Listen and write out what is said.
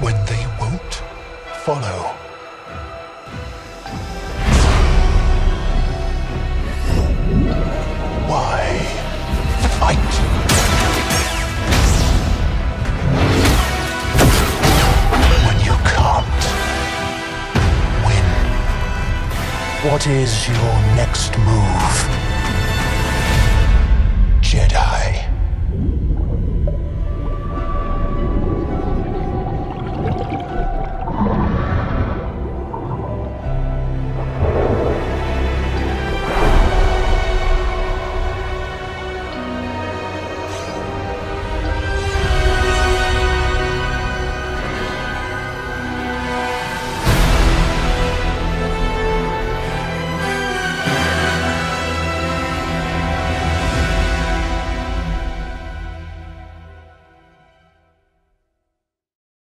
when they won't follow? Why fight? When you can't win. What is your next move?